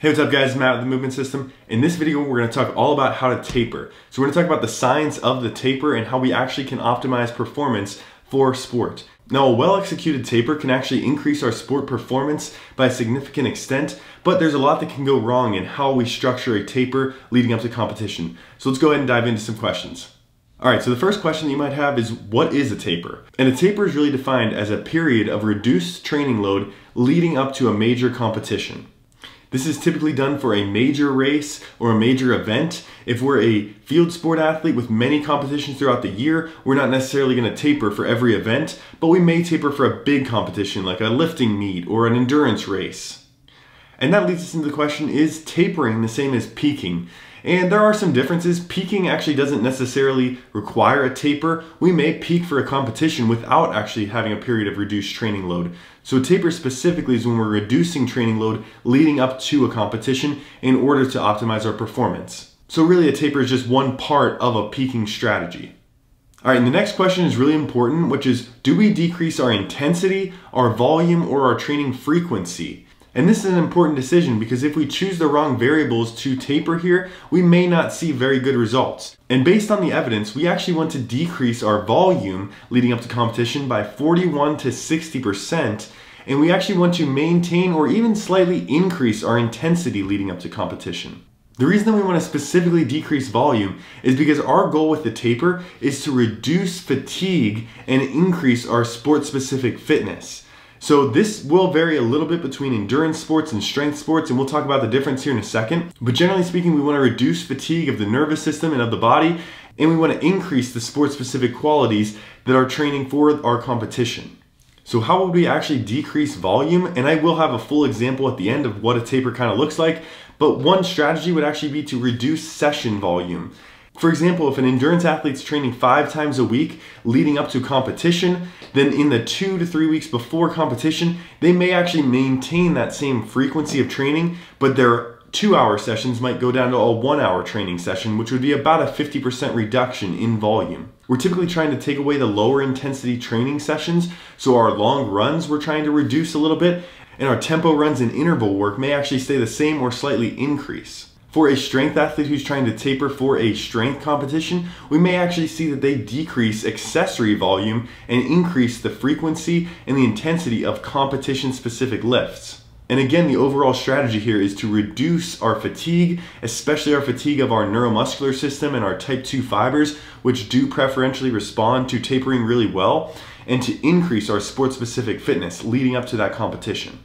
Hey, what's up guys? Matt with the Movement System. In this video, we're gonna talk all about how to taper. So we're gonna talk about the science of the taper and how we actually can optimize performance for sport. Now, a well-executed taper can actually increase our sport performance by a significant extent, but there's a lot that can go wrong in how we structure a taper leading up to competition. So let's go ahead and dive into some questions. All right, so the first question that you might have is what is a taper? And a taper is really defined as a period of reduced training load leading up to a major competition. This is typically done for a major race or a major event. If we're a field sport athlete with many competitions throughout the year, we're not necessarily going to taper for every event, but we may taper for a big competition like a lifting meet or an endurance race. And that leads us into the question, is tapering the same as peaking? And there are some differences. Peaking actually doesn't necessarily require a taper. We may peak for a competition without actually having a period of reduced training load. So taper specifically is when we're reducing training load leading up to a competition in order to optimize our performance. So really a taper is just one part of a peaking strategy. All right, and the next question is really important, which is, do we decrease our intensity, our volume, or our training frequency? And this is an important decision because if we choose the wrong variables to taper here, we may not see very good results. And based on the evidence, we actually want to decrease our volume leading up to competition by 41 to 60%, and we actually want to maintain or even slightly increase our intensity leading up to competition. The reason that we want to specifically decrease volume is because our goal with the taper is to reduce fatigue and increase our sport specific fitness. So this will vary a little bit between endurance sports and strength sports, and we'll talk about the difference here in a second. But generally speaking, we want to reduce fatigue of the nervous system and of the body, and we want to increase the sport-specific qualities that are training for our competition. So how would we actually decrease volume? And I will have a full example at the end of what a taper kind of looks like, but one strategy would actually be to reduce session volume. For example, if an endurance athlete's training five times a week leading up to competition, then in the two to three weeks before competition, they may actually maintain that same frequency of training, but their two hour sessions might go down to a one hour training session, which would be about a 50% reduction in volume. We're typically trying to take away the lower intensity training sessions, so our long runs we're trying to reduce a little bit, and our tempo runs and interval work may actually stay the same or slightly increase. For a strength athlete who's trying to taper for a strength competition, we may actually see that they decrease accessory volume and increase the frequency and the intensity of competition specific lifts. And again, the overall strategy here is to reduce our fatigue, especially our fatigue of our neuromuscular system and our type 2 fibers, which do preferentially respond to tapering really well, and to increase our sport specific fitness leading up to that competition.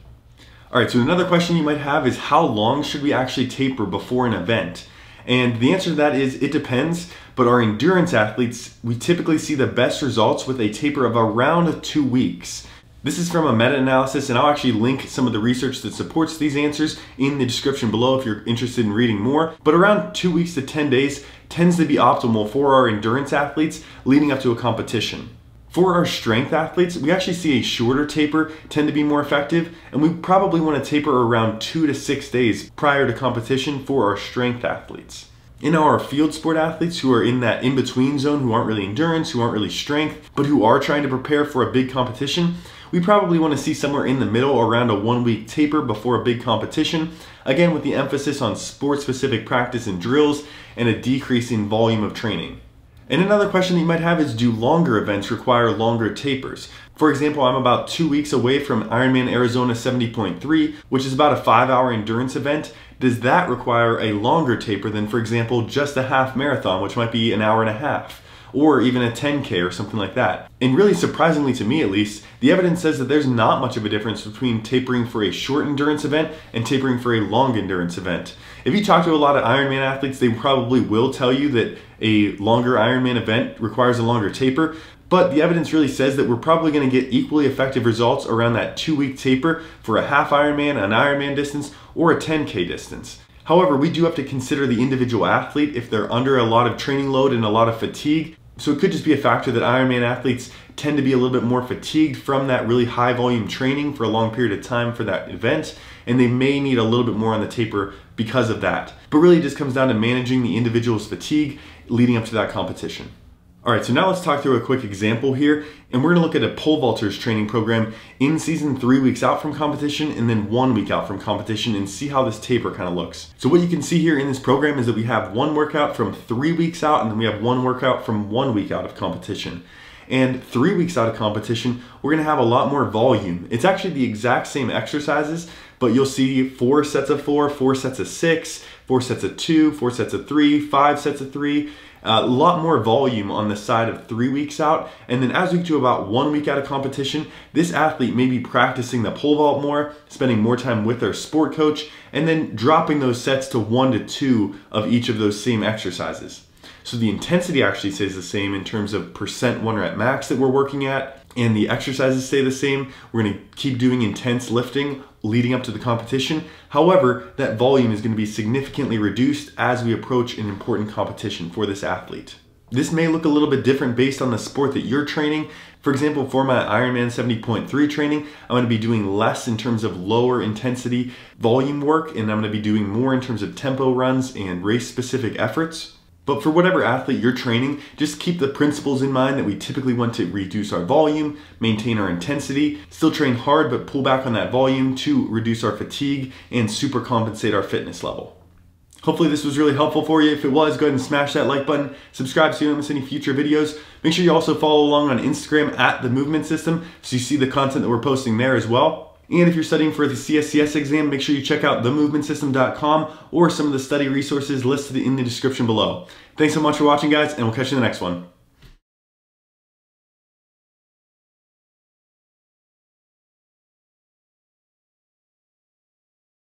All right, so another question you might have is how long should we actually taper before an event? And the answer to that is it depends, but our endurance athletes, we typically see the best results with a taper of around two weeks. This is from a meta-analysis and I'll actually link some of the research that supports these answers in the description below if you're interested in reading more. But around two weeks to 10 days tends to be optimal for our endurance athletes leading up to a competition. For our strength athletes, we actually see a shorter taper tend to be more effective, and we probably want to taper around two to six days prior to competition for our strength athletes. In our field sport athletes who are in that in-between zone, who aren't really endurance, who aren't really strength, but who are trying to prepare for a big competition, we probably want to see somewhere in the middle around a one week taper before a big competition, again with the emphasis on sport specific practice and drills and a decrease in volume of training. And another question that you might have is do longer events require longer tapers? For example, I'm about two weeks away from Ironman Arizona 70.3, which is about a five hour endurance event. Does that require a longer taper than, for example, just a half marathon, which might be an hour and a half? Or even a 10K or something like that. And really surprisingly to me at least, the evidence says that there's not much of a difference between tapering for a short endurance event and tapering for a long endurance event. If you talk to a lot of Ironman athletes, they probably will tell you that a longer Ironman event requires a longer taper, but the evidence really says that we're probably going to get equally effective results around that two week taper for a half Ironman, an Ironman distance, or a 10K distance. However, we do have to consider the individual athlete if they're under a lot of training load and a lot of fatigue. So it could just be a factor that Ironman athletes tend to be a little bit more fatigued from that really high volume training for a long period of time for that event, and they may need a little bit more on the taper because of that. But really it just comes down to managing the individual's fatigue leading up to that competition. All right, so now let's talk through a quick example here, and we're gonna look at a pole vaulters training program in season three weeks out from competition and then one week out from competition and see how this taper kind of looks. So what you can see here in this program is that we have one workout from three weeks out and then we have one workout from one week out of competition. And three weeks out of competition, we're gonna have a lot more volume. It's actually the exact same exercises, but you'll see four sets of four, four sets of six, four sets of two, four sets of three, five sets of three, a lot more volume on the side of three weeks out. And then as we get to about one week out of competition, this athlete may be practicing the pole vault more, spending more time with their sport coach, and then dropping those sets to one to two of each of those same exercises. So the intensity actually stays the same in terms of percent one rep max that we're working at, and the exercises stay the same. We're gonna keep doing intense lifting leading up to the competition. However, that volume is gonna be significantly reduced as we approach an important competition for this athlete. This may look a little bit different based on the sport that you're training. For example, for my Ironman 70.3 training, I'm gonna be doing less in terms of lower intensity volume work, and I'm gonna be doing more in terms of tempo runs and race specific efforts. But for whatever athlete you're training, just keep the principles in mind that we typically want to reduce our volume, maintain our intensity, still train hard but pull back on that volume to reduce our fatigue and super compensate our fitness level. Hopefully this was really helpful for you. If it was, go ahead and smash that like button, subscribe so you don't miss any future videos. Make sure you also follow along on Instagram at The Movement System so you see the content that we're posting there as well. And if you're studying for the CSCS exam, make sure you check out themovementsystem.com or some of the study resources listed in the description below. Thanks so much for watching, guys, and we'll catch you in the next one.